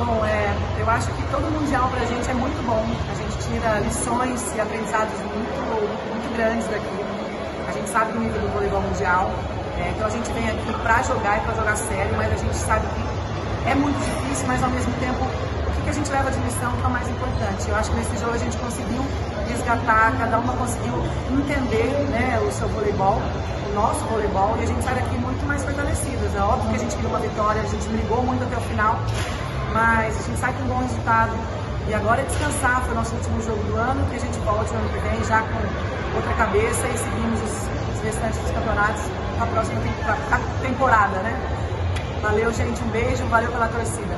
Bom, é, eu acho que todo Mundial pra gente é muito bom. A gente tira lições e aprendizados muito, muito grandes daqui. A gente sabe o nível do voleibol mundial. É, então a gente vem aqui pra jogar e pra jogar sério, mas a gente sabe que é muito difícil, mas ao mesmo tempo o que, que a gente leva de lição que é o mais importante. Eu acho que nesse jogo a gente conseguiu resgatar, cada uma conseguiu entender né, o seu voleibol, o nosso voleibol, e a gente sai daqui muito mais fortalecidas. É óbvio que a gente queria uma vitória, a gente brigou muito até o final, mas a gente sai com um bom resultado. E agora é descansar, foi o nosso último jogo do ano, que a gente volte no ano que vem já com outra cabeça e seguimos os, os restantes dos campeonatos na próxima temporada, né? Valeu, gente, um beijo, valeu pela torcida.